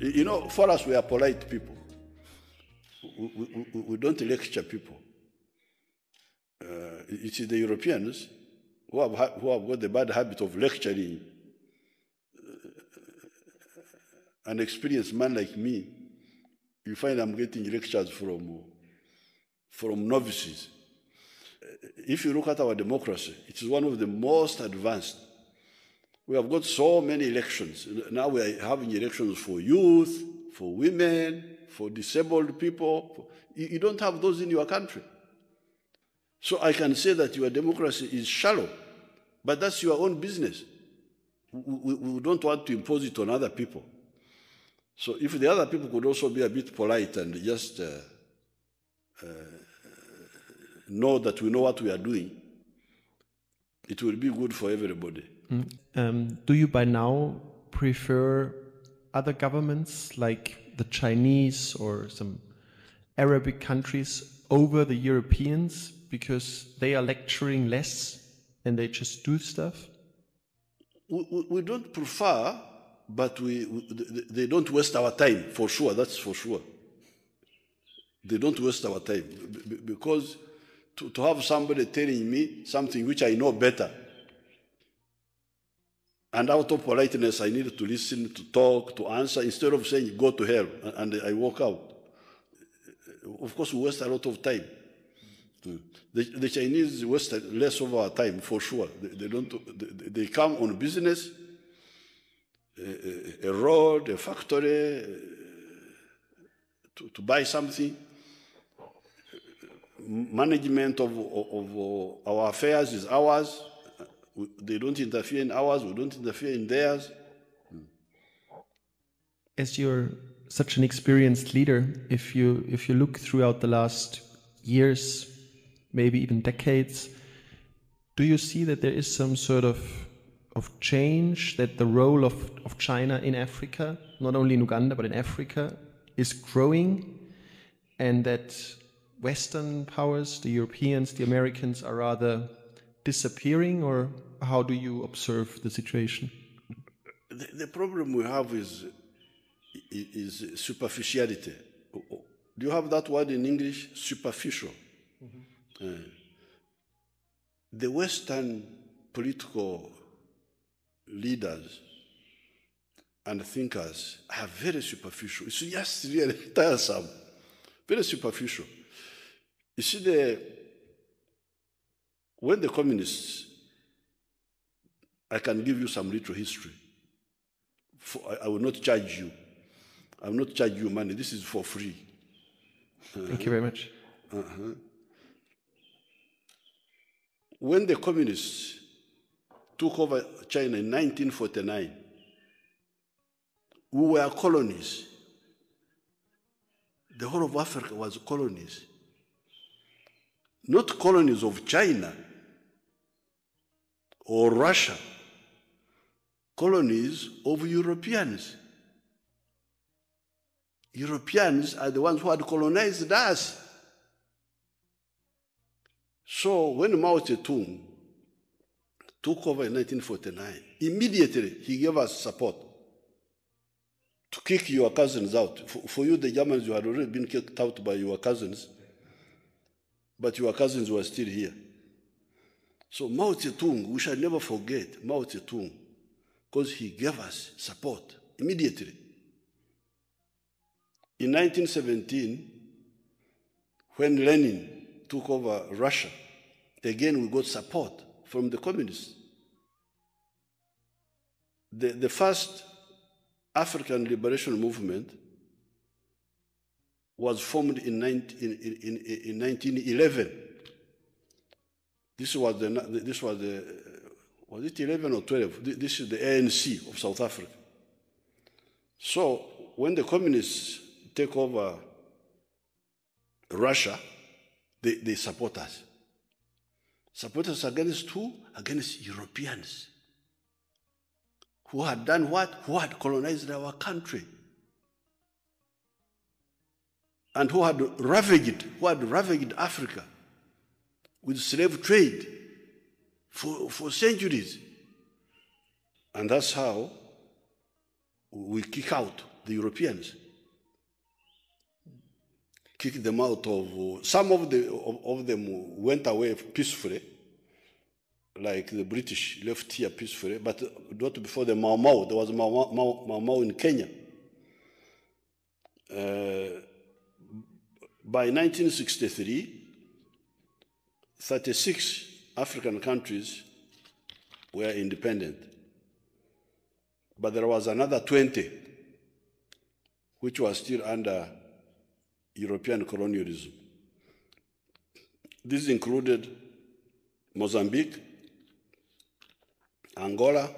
You know, for us, we are polite people. We, we, we, don't lecture people. Uh, you see, the Europeans who have, ha- who have got the bad habit of lecturing uh, an experienced man like me, you find I'm getting lectures from, from novices. Uh, If you look at our democracy, it is one of the most advanced. We have got so many elections. Now we are having elections for youth, for women, for disabled people. You, don't have those in your country. So I can say that your democracy is shallow, but that's your own business. We don't want to impose it on other people. So if the other people could also be a bit polite and just uh, uh, know that we know what we are doing, it will be good for everybody. Um, do you by now prefer other governments like the Chinese or some Arabic countries over the Europeans because they are lecturing less and they just do stuff? We, we, we don't prefer, but we, we, they- don't waste our time, for sure, that's for sure. They don't waste our time because to, to have somebody telling me something which I know better, and out of politeness, I need to listen, to talk, to answer, instead of saying, go to hell, and I walk out. Of course, we waste a lot of time. The, the Chinese waste less of our time for sure. They, they don't. They, they come on business, a, a- road, a factory, to, to buy something. Management of, of, of our affairs is ours. They don't interfere in ours. We don't interfere in theirs. Hmm. As you're such an experienced leader, if you if you look throughout the last years, maybe even decades, do you see that there is some sort of of change that the role of, of China in Africa, not only in Uganda but in Africa, is growing, and that Western powers, the Europeans, the Americans, are rather disappearing, or how do you observe the situation? The, the problem we have is, is superficiality. Do you have that word in English? Superficial. Uh, the Western political leaders and thinkers are very superficial. It's just really tiresome, very superficial. You see, the, when the communists, I can give you some little history. For, I, I will not charge you. I will not charge you money. This is for free. Thank you very much. Uh-huh. When the communists took over China in 1949, we were colonies. The whole of Africa was colonies. Not colonies of China or Russia, colonies of Europeans. Europeans are the ones who had colonized us. So when Mao Zedong took over in 1949, immediately he gave us support to kick your cousins out. For, for you, the Germans, you had already been kicked out by your cousins, but your cousins were still here. So Mao Zedong, we shall never forget Mao Zedong, because he gave us support immediately. In 1917, when Lenin took over Russia, again we got support from the communists. The, the first African liberation movement was formed in, 19, in, in, in 1911. This was the, this was the, was it 11 or 12? This is the ANC of South Africa. So when the communists take over Russia, they, they support us. Support us against who? Against Europeans. Who had done what? Who had colonized our country. And who had ravaged, who had ravaged Africa with slave trade for, for centuries. And that's how we kick out the Europeans. Kicked them out of, some of, the, of, of them went away peacefully, like the British left here peacefully, but not before the Mau Mau. There was Mau, Mau, Mau, Mau in Kenya. Uh, by 1963, 36 African countries were independent. But there was another 20 which was still under European colonialism. This included Mozambique, Angola,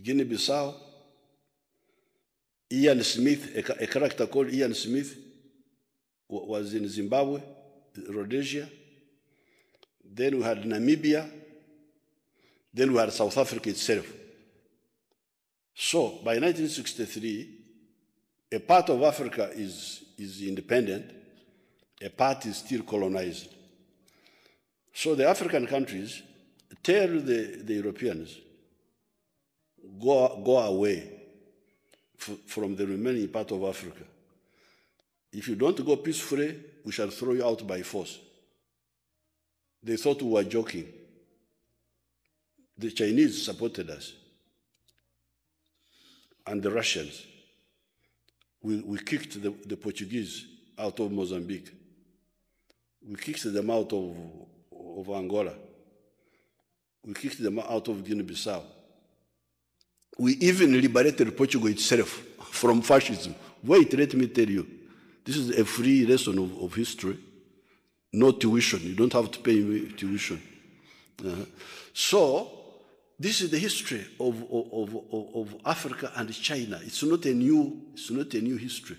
Guinea Bissau, Ian Smith, a, a, character called Ian Smith, was in Zimbabwe, Rhodesia. Then we had Namibia. Then we had South Africa itself. So by 1963, a part of Africa is, is independent, a part is still colonized. So the African countries tell the, the Europeans, go, go away from the remaining part of Africa. If you don't go peacefully, we shall throw you out by force. They thought we were joking. The Chinese supported us, and the Russians. We, we kicked the, the Portuguese out of Mozambique. We kicked them out of, of Angola. We kicked them out of Guinea Bissau. We even liberated Portugal itself from fascism. Wait, let me tell you. This is a free lesson of, of history. No tuition. You don't have to pay tuition. Uh, so, this is the history of, of, of, of, Africa and China. It's not a new, it's not a new history.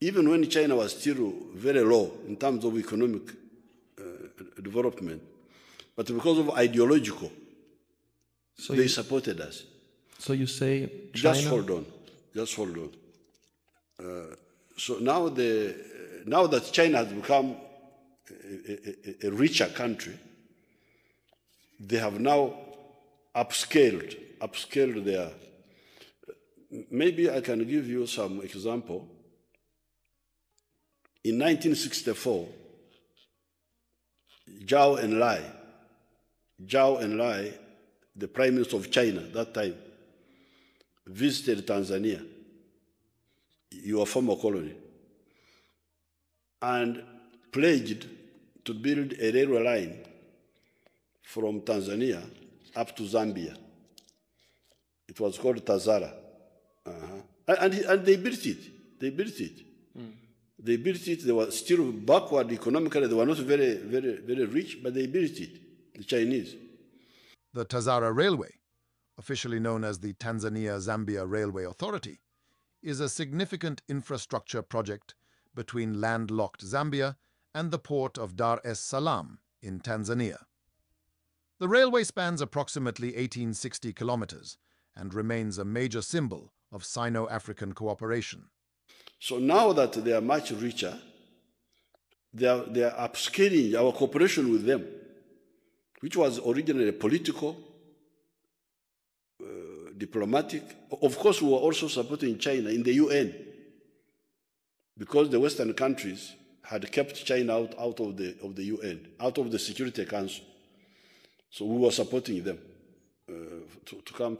Even when China was still very low in terms of economic uh, development, but because of ideological, so they you, supported us. So you say China? Just hold on. Just hold on. Uh, so now, the, now that China has become a, a, a richer country, they have now upscaled, upscaled their. Maybe I can give you some example. In 1964, Zhou Enlai, Zhou Enlai, the Prime Minister of China that time, visited Tanzania, your former colony, and pledged to build a railway line from Tanzania up to Zambia. It was called Tazara. Uh-huh. And, and they built it. They built it. Mm. They built it. They were still backward economically. They were not very, very, very rich, but they built it, the Chinese. The Tazara Railway, officially known as the Tanzania Zambia Railway Authority, is a significant infrastructure project between landlocked Zambia and the port of Dar es Salaam in Tanzania. The railway spans approximately 1860 kilometers and remains a major symbol of Sino African cooperation. So now that they are much richer, they are, they are upscaling our cooperation with them, which was originally political, diplomatic. Of course, we were also supporting China in the UN because the Western countries had kept China out, out of, the, of the UN, out of the Security Council. So we were supporting them uh, to, to come